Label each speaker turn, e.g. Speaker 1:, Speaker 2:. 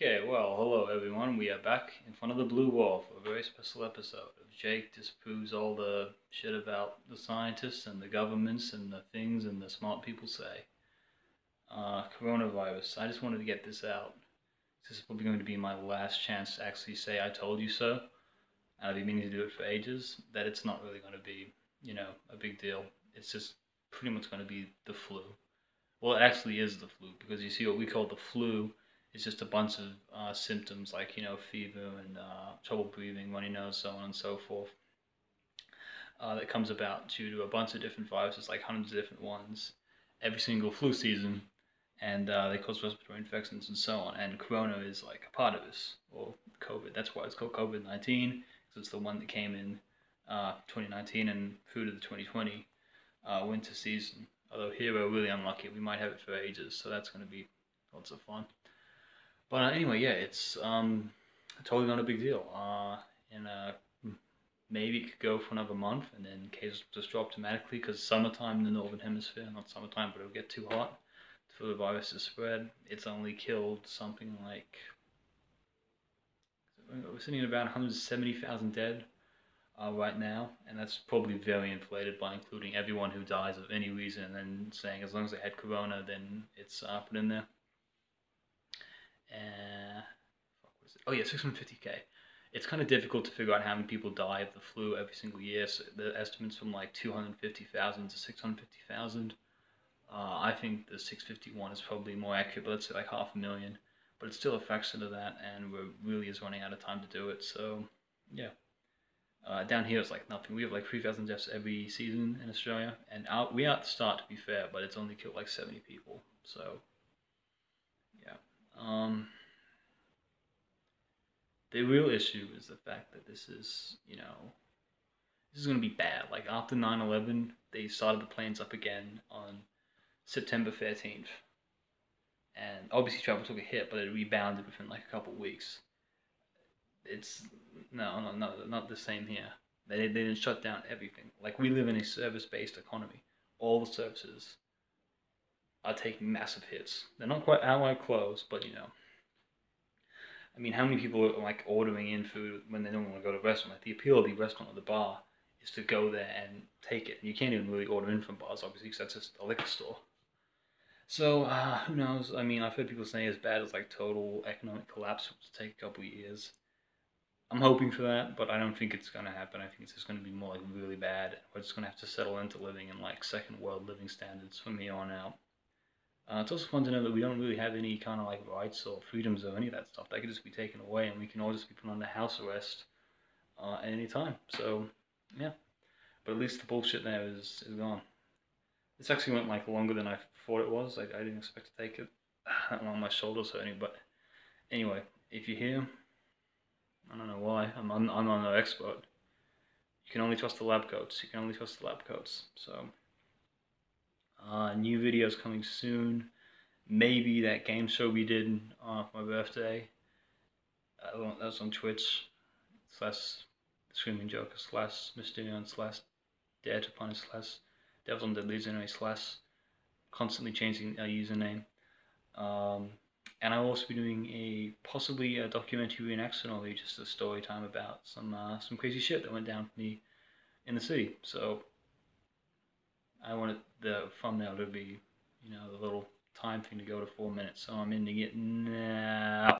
Speaker 1: Okay, well, hello everyone. We are back in front of the blue wall for a very special episode of Jake disproves all the shit about the scientists and the governments and the things and the smart people say. Uh, coronavirus. I just wanted to get this out. This is probably going to be my last chance to actually say I told you so. I've been meaning to do it for ages. That it's not really going to be, you know, a big deal. It's just pretty much going to be the flu. Well, it actually is the flu because you see what we call the flu it's just a bunch of uh, symptoms like you know fever and uh, trouble breathing, runny nose, so on and so forth. Uh, that comes about due to a bunch of different viruses, like hundreds of different ones, every single flu season, and uh, they cause respiratory infections and so on. And corona is like a part of this, or COVID. That's why it's called COVID 19, because it's the one that came in uh, 2019 and through to the 2020 uh, winter season. Although here we're really unlucky, we might have it for ages, so that's going to be lots of fun. But uh, anyway, yeah, it's um, totally not a big deal. Uh, and uh, maybe it could go for another month, and then cases just drop dramatically because summertime in the northern hemisphere, not summertime, but it'll get too hot for the virus to spread. It's only killed something like we're sitting at about 170,000 dead uh, right now, and that's probably very inflated by including everyone who dies of any reason, and then saying as long as they had corona, then it's uh, put in there. Uh, oh yeah, 650k. It's kind of difficult to figure out how many people die of the flu every single year. So the estimates from like 250,000 to 650,000. Uh, I think the 651 is probably more accurate, but let's say like half a million. But it's still a fraction of that, and we're really is running out of time to do it. So yeah. Uh, down here it's like nothing. We have like 3,000 deaths every season in Australia, and out, we are at the start to be fair, but it's only killed like 70 people. So um, the real issue is the fact that this is, you know, this is going to be bad. Like after 9/11, they started the planes up again on September 13th, and obviously travel took a hit, but it rebounded within like a couple weeks. It's no, no, no, not the same here. They they didn't shut down everything. Like we live in a service-based economy. All the services are taking massive hits. They're not quite outright closed, but you know. I mean, how many people are like ordering in food when they don't want to go to a restaurant? Like the appeal of the restaurant or the bar is to go there and take it. You can't even really order in from bars, obviously, because that's just a liquor store. So uh, who knows? I mean, I've heard people say as bad as like total economic collapse will take a couple years. I'm hoping for that, but I don't think it's gonna happen. I think it's just gonna be more like really bad. We're just gonna have to settle into living in like second world living standards from here on out. Uh, it's also fun to know that we don't really have any kind of like rights or freedoms or any of that stuff. That could just be taken away, and we can all just be put under house arrest uh, at any time. So, yeah. But at least the bullshit there is is gone. This actually went like longer than I thought it was. I, I didn't expect to take it that long. My shoulders hurting, but anyway, if you're here, I don't know why. I'm I'm, I'm not no expert. You can only trust the lab coats. You can only trust the lab coats. So. Uh, new videos coming soon. Maybe that game show we did uh, for my birthday. Uh, that was on Twitch. Slash Screaming Joker slash Mysterion slash Dare to Punish slash Devils on Dead Legionary slash constantly changing a username. Um, and I'll also be doing a possibly a documentary reenaction or just a story time about some uh, some crazy shit that went down for me in the city. So I wanted the thumbnail to be, you know, the little time thing to go to four minutes. So I'm ending it now.